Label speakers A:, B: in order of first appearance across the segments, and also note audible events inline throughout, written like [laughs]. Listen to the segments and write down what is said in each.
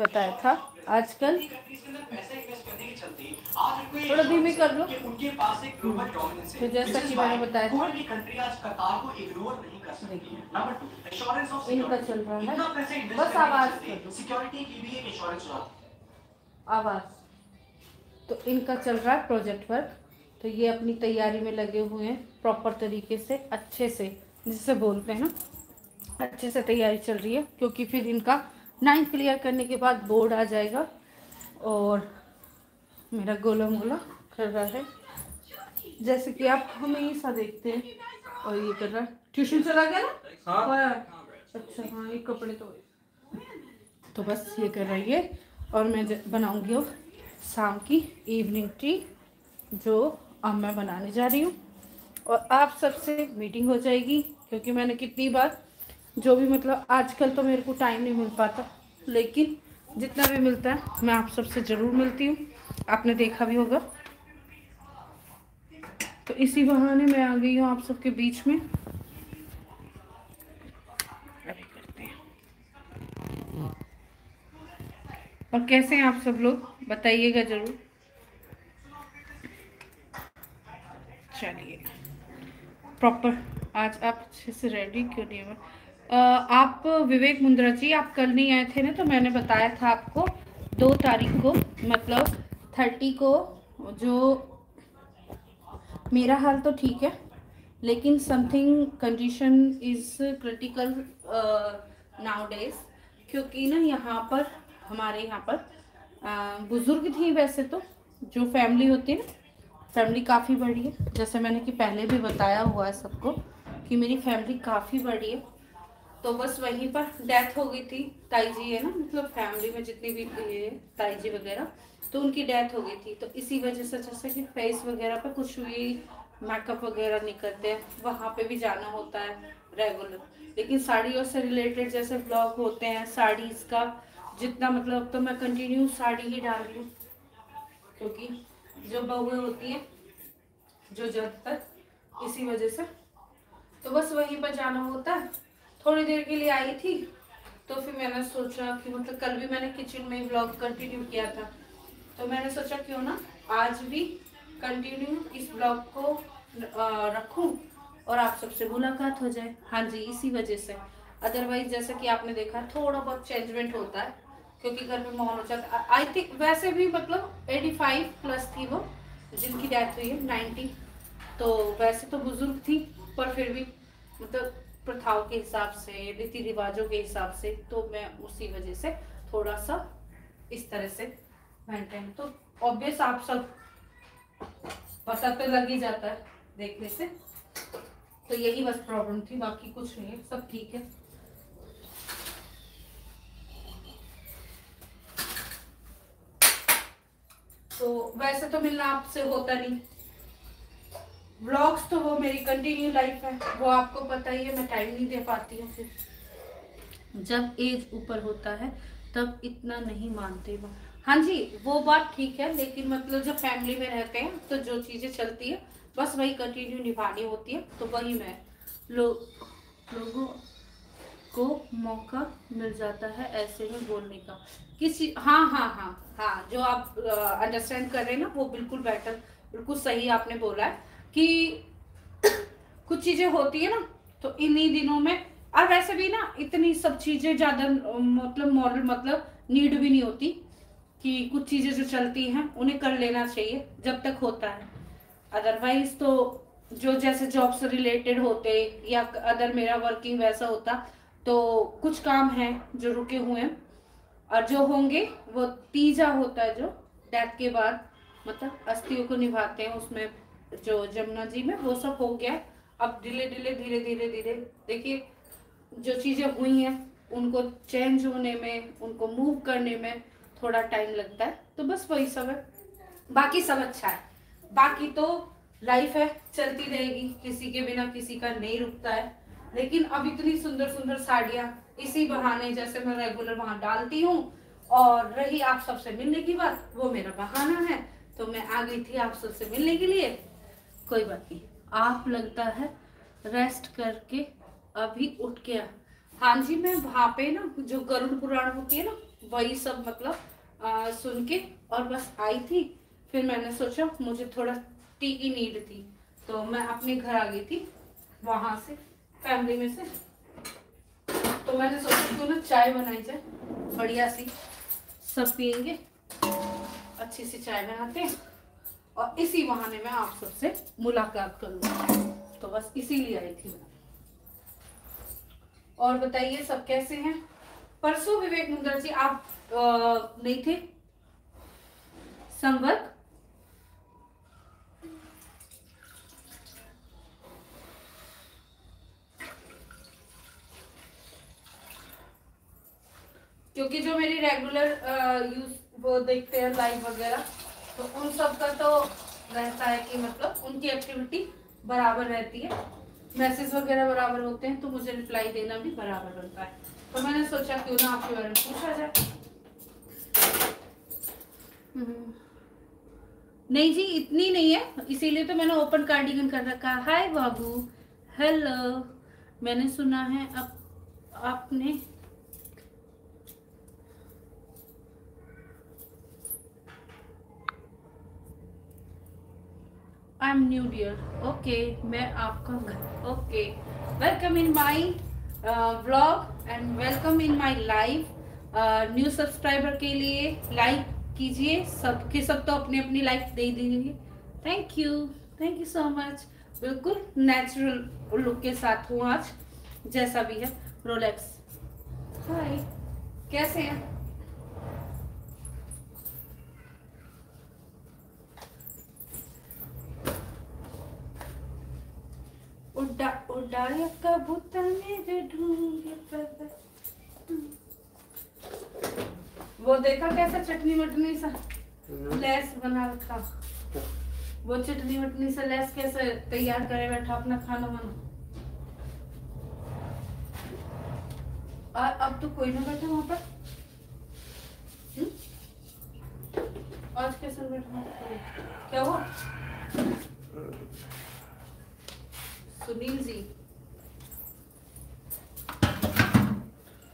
A: बताया था आजकल थोड़ा धीमे कर लो। तो जैसा कि मैंने बताया था। इनका चल रहा है। बस आवाज़ आवाज़। तो इनका चल रहा है प्रोजेक्ट वर्क तो ये अपनी तैयारी में लगे हुए हैं प्रॉपर तरीके से अच्छे से जिसे बोलते हैं ना अच्छे से तैयारी चल रही है क्योंकि फिर इनका नाइन्थ क्लियर करने के बाद बोर्ड आ जाएगा और मेरा गोला मोला कर रहा है। जैसे कि आप हमेशा देखते हैं। और ये कर रहा है। ट्यूशन चला गया ना? हाँ। अच्छा हाँ ये कपड़े तो तो बस ये कर रही है। और मैं बनाऊँगी अब शाम की इवनिंग टी जो अब मैं बनाने जा रही हूँ। और आप सबसे मीटिंग हो जाएगी क्योंकि मैंने कितनी बार जो भी मतलब आजकल तो मेरे को टाइम नहीं मिल पाता, लेकिन जितना भी मिलता है, मैं आप सबसे ज़रूर मिलती हूँ। आपने देखा भी होगा। तो इसी बहाने मैं आ गई हूँ आप सबके बीच में। और कैसे हैं आप सब लोग? बताइएगा ज़रूर। चलिए। प्रॉपर आज आप अच्छे से रेडी क्यों नहीं हुए आप विवेक मुंद्रा जी आप कल नहीं आए थे ना तो मैंने बताया था आपको दो तारीख को मतलब थर्टी को, जो मेरा हाल तो ठीक है, लेकिन something condition is critical nowadays क्योंकि ना यहाँ पर, हमारे यहाँ पर बुज़ुर्ग थी वैसे तो जो फैमिली होती है ना फैमिली काफ़ी बड़ी है, जैसे मैंने कि पहले भी बताया हुआ है सबको, कि मेरी फैमिली काफ़ी बड़ी है तो बस वहीं पर डेथ हो गई थी ताई जी है ना मतलब फैमिली में जितनी भी है ताई जी वगैरह तो उनकी डेथ हो गई थी। तो इसी वजह से जैसे कि फेस वगैरह पर कुछ भी मेकअप वगैरह नहीं करते हैं वहाँ पे भी जाना होता है रेगुलर लेकिन साड़ियों से रिलेटेड जैसे ब्लॉग होते हैं, साड़ीज़ का जितना मतलब तो मैं कंटिन्यू साड़ी ही डाल रही हूँ। क्योंकि जो बहुएँ होती हैं, जो तक, इसी वजह से। तो बस वहीं पर जाना होता है। थोड़ी देर के लिए आई थी तो फिर मैंने सोचा कि मतलब कल भी मैंने किचन में ब्लॉग कंटिन्यू किया था। तो मैंने सोचा क्यों ना आज भी कंटिन्यू इस ब्लॉग को रखूँ और आप सबसे मुलाकात हो जाए। हाँ जी, इसी वजह से। अदरवाइज़ जैसे कि आपने देखा, थोड़ा बहुत चेंजमेंट होता है, क्योंकि घर में माहौल हो। जाता आई थिंक वैसे भी मतलब 85 प्लस थी वो, जिनकी डेथ हुई है 90 तो वैसे तो बुज़ुर्ग थी, पर फिर भी मतलब प्रथाओं के हिसाब से रीति रिवाजों के हिसाब से तो मैं उसी वजह से थोड़ा सा इस तरह से मेंटेन तो ऑब्वियस आप सब पता तो लग ही जाता है देखने से। तो यही बस प्रॉब्लम थी, बाकी कुछ नहीं है, सब ठीक है। तो वैसे तो मिलना आपसे होता नहीं। ब्लॉग्स तो वो मेरी कंटिन्यू लाइफ है। वो आपको पता ही है, मैं टाइम नहीं दे पाती हूँ फिर। जब एज ऊपर होता है, तब इतना नहीं मानते हाँ जी, वो बात ठीक है, लेकिन मतलब जब फैमिली में रहते हैं तो जो चीज़ें चलती है, बस वही कंटिन्यू निभानी होती है तो वही मैं लो, लोगों को मौका मिल जाता है ऐसे में बोलने का। किसी हाँ हाँ हाँ हाँ जो आप अंडरस्टैंड कर रहे हैं ना, वो बिल्कुल बेटर बिल्कुल सही आपने बोला है। कि कुछ चीज़ें होती है ना तो इन्हीं दिनों में, और वैसे भी ना, इतनी सब चीज़ें ज़्यादा मतलब मॉरल मतलब नीड भी नहीं होती कि कुछ चीज़ें जो चलती हैं, उन्हें कर लेना चाहिए जब तक होता है। अदरवाइज़ तो जो जैसे जॉब से रिलेटेड होते या अदर मेरा वर्किंग वैसा होता तो कुछ काम है जो रुके हुए हैं, और जो होंगे, वो तीजा होता है जो डेथ के बाद मतलब अस्थियों को निभाते हैं, उसमें जो जमुना जी में, वो सब हो गया। अब धीरे धीरे धीरे धीरे धीरे। देखिए, जो चीज़ें हुई हैं, उनको चेंज होने में, उनको मूव करने में थोड़ा टाइम लगता है। तो बस वही सब है। बाकी सब अच्छा है। बाकी तो लाइफ है, चलती रहेगी। किसी के बिना किसी का नहीं रुकता है। लेकिन अब इतनी सुंदर सुंदर साड़ियाँ इसी बहाने, जैसे मैं रेगुलर वहाँ डालती हूँ, और रही आप सबसे मिलने की बात, वो मेरा बहाना है। तो मैं आ गई थी आप सबसे मिलने के लिए। कोई बात नहीं। आप लगता है रेस्ट करके अभी उठ गया। हाँ जी मैं वहाँ पे ना जो गरुड़ पुराण होती है ना वही सब मतलब आ, सुन के और बस आई थी। फिर मैंने सोचा मुझे थोड़ा टी की नीड थी तो मैं अपने घर आ गई थी वहाँ से फैमिली में से। तो मैंने सोचा क्यों ना चाय बनाई जाए बढ़िया सी। सब पियेंगे अच्छी सी चाय बनाते हैं। और इसी बहाने में आप सबसे मुलाकात करूँगा। तो बस इसीलिए आई थी मैं। और बताइए सब कैसे हैं? परसों विवेक मुंदर जी आप आ, नहीं थे? संवर्ग? क्योंकि जो मेरी रेगुलर यूज़ वो देखते हैं लाइव वगैरह तो उन सब का तो रहता है कि मतलब उनकी एक्टिविटी बराबर रहती है। मैसेज वगैरह बराबर होते हैं तो मुझे रिप्लाई देना भी बराबर बनता है। तो मैंने सोचा क्यों ना आपके बारे में पूछा जाए। हम्म। नहीं जी, इतनी नहीं है। इसीलिए तो मैंने ओपन कार्डिगन कर रखा हाय बाबू। हेलो मैंने सुना है अब आपने I am new dear okay मैं आपका घर okay welcome in my vlog and welcome in my live new subscriber के लिए लाइक कीजिए। सबके सब तो अपनी अपनी लाइफ दे दीजिए thank you thank you so much बिल्कुल नेचुरल लुक के साथ हूँ आज। जैसा भी है रोलेक्स हाय कैसे हैं? उड़ा उड़ाया कबूतर मेरे ढूंढे वो देखा कैसा चटनी वटनी सा? लेस बना रखा। वो चटनी वटनी से लेस कैसे तैयार करे बैठा अपना खाना बना। और अब तो कोई ना बैठा वहाँ पर। हम्म? आज कैसे बैठा क्या हुआ सुनील जी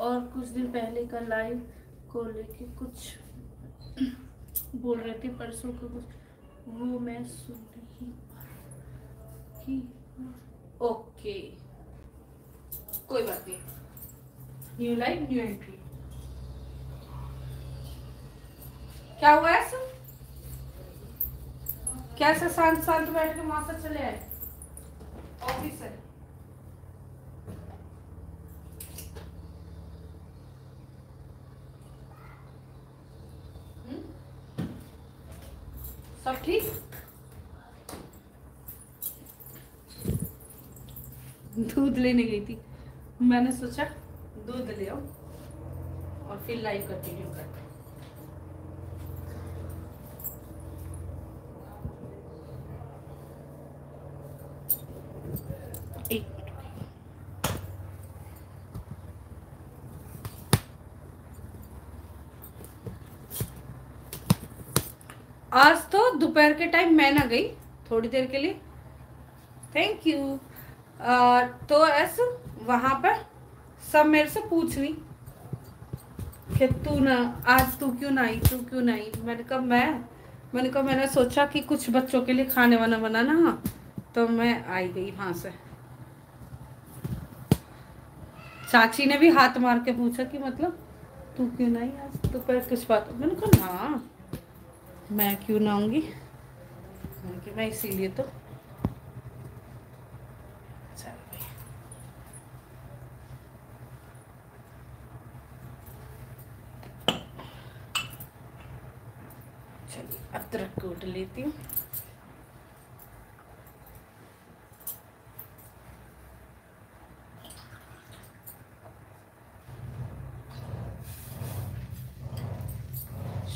A: और कुछ दिन पहले का लाइव को लेके कुछ बोल रहे थे परसों का कुछ, वो मैं सुन रही। ओके कोई बात नहीं। न्यू लाइव न्यू एंट्री क्या हुआ ऐसा? कैसे शांत शांत बैठ के वहाँ से चले आए? हम्म? सब ठीक? दूध लेने गई थी। मैंने सोचा, दूध ले आओ और फिर लाइव कंटिन्यू करते आज तो दोपहर के टाइम मैं ना गई, थोड़ी देर के लिए। थैंक यू तो ऐसा, वहाँ पर सब मेरे से पूछ रही कि तू ना, आज तू क्यों ना आई, तू क्यों ना आई? मैंने कहा, मैं, मैंने कहा, मैंने सोचा कि कुछ बच्चों के लिए खाने वाना बनाना। तो मैं आई गई वहाँ से। चाची ने भी हाथ मार के पूछा कि मतलब तू क्यों नहीं आज दोपहर कुछ बात मैंने कहा, ना, मैं क्यों ना आऊँगी? मैं इसीलिए तो अदरक कूट लेती हूँ।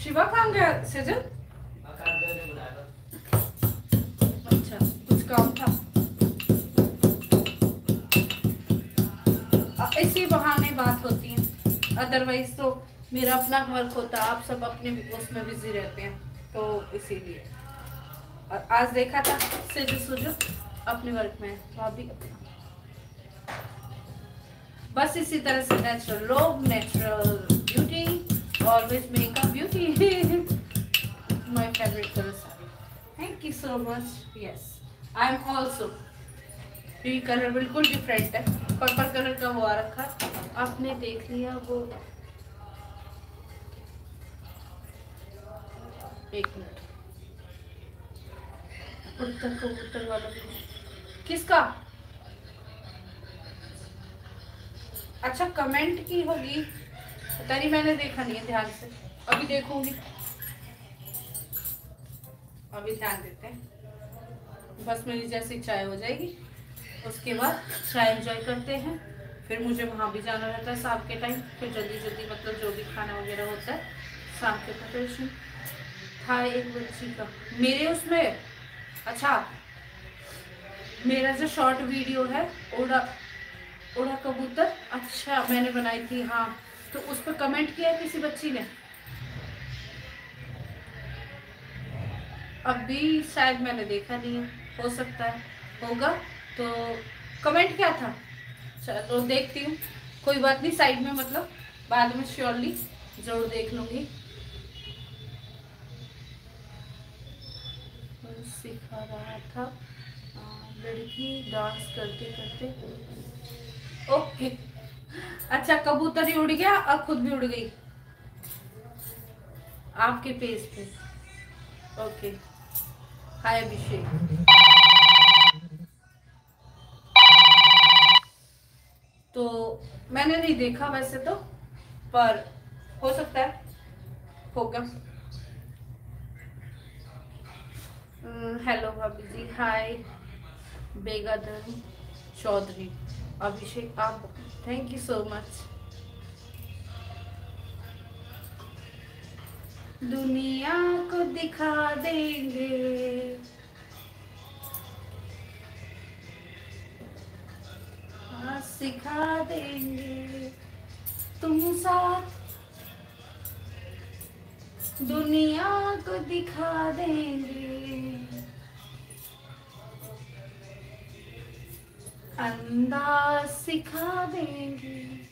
A: शिवा कहाँ गया सजन काम था इसी बहाने बात होती है। अदरवाइज़ तो मेरा अपना वर्क होता, आप सब अपने उसमें बिज़ी रहते हैं तो इसीलिए। और आज देखा था, सिजो सुजो, अपने वर्क में तो अभी बस इसी तरह से नेचुरल लोग natural beauty a beauty [laughs] my favorite colors thank you so much. Yes. I am also. ये कलर बिल्कुल डिफरेंट है. पर्पल कलर का हुआ रखा. आपने देख लिया वो. एक मिनट. उत्तर कबूतर वाला किसका? अच्छा कमेंट की होगी. पता नहीं मैंने देखा नहीं है ध्यान से. अभी देखूँगी। अभी ध्यान देते हैं। बस मेरी जैसी चाय हो जाएगी। उसके बाद चाय एंजॉय करते हैं। फिर मुझे वहाँ भी जाना रहता है शाम के टाइम फिर जल्दी जल्दी मतलब जो भी खाना वगैरह होता है, शाम के प्रिपरेशन था एक बच्ची का। मेरे उसमें अच्छा मेरा जो शॉर्ट वीडियो है उड़ा उड़ा कबूतर अच्छा मैंने बनाई थी हाँ। तो उस पर कमेंट किया किसी बच्ची ने? अभी शायद मैंने देखा नहीं है। सकता है। होगा। तो कमेंट क्या था? चलो, देखती हूँ। कोई बात नहीं साइड में मतलब। बाद में श्योरली ज़रूर देख लूँगी। सिखा रहा था। लड़की डांस करते करते। ओके अच्छा कबूतर ही उड़ गया और खुद भी उड़ गई। आपके पेज पे। ओके हाय अभिषेक तो मैंने नहीं देखा वैसे तो पर हो सकता है। होगा। हेलो भाभी जी। हाय बेगाधर चौधरी। अभिषेक आप थैंक यू सो मच दुनिया को दिखा देंगे। सिखा देंगे तुम साथ। दुनिया को दिखा देंगे। अंदाज सिखा देंगे।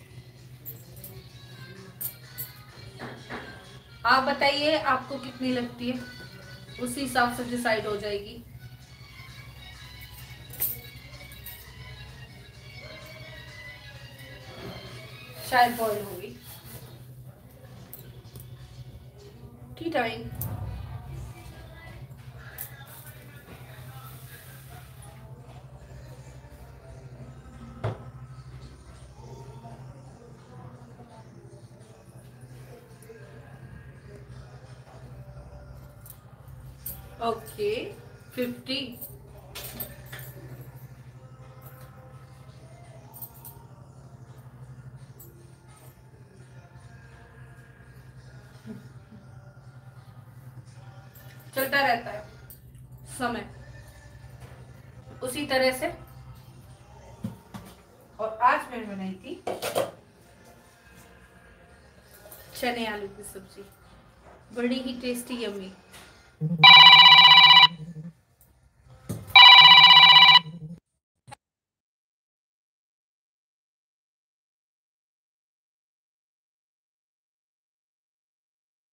A: आप बताइए, आपको कितनी लगती है? उसी हिसाब से डिसाइड हो जाएगी। शायद बॉयल हो गई टी टाइम okay 50 उसी तरह से और आज मैंने बनाई थी चने आलू की सब्ज़ी बड़ी ही टेस्टी यम्मी.